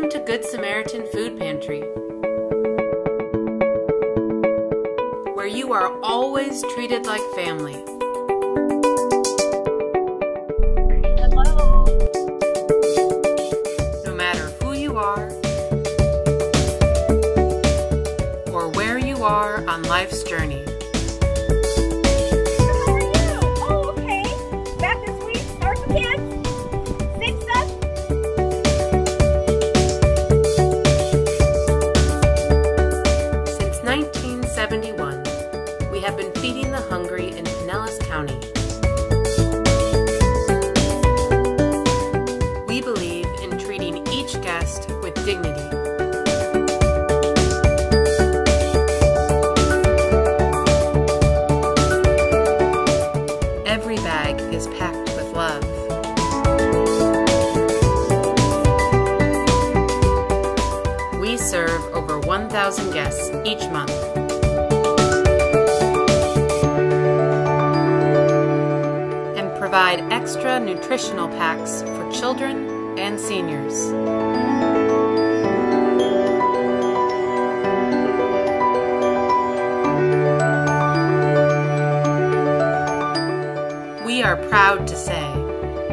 Welcome to Good Samaritan Food Pantry, where you are always treated like family. No matter who you are or where you are on life's journey. Feeding the hungry in Pinellas County. We believe in treating each guest with dignity. Every bag is packed with love. We serve over 1,000 guests each month. Provide extra nutritional packs for children and seniors. We are proud to say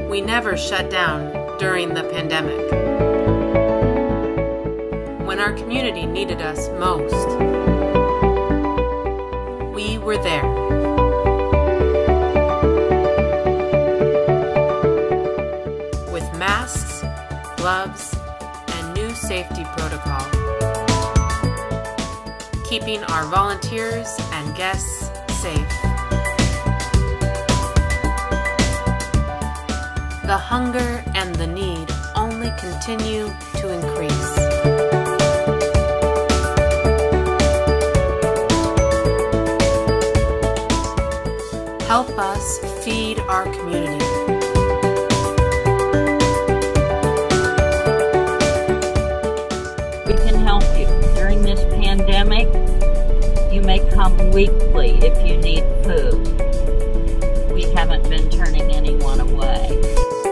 we never shut down during the pandemic when our community needed us most. Gloves, and new safety protocol. Keeping our volunteers and guests safe. The hunger and the need only continue to increase. Help us feed our community. Pandemic, you may come weekly if you need food. We haven't been turning anyone away.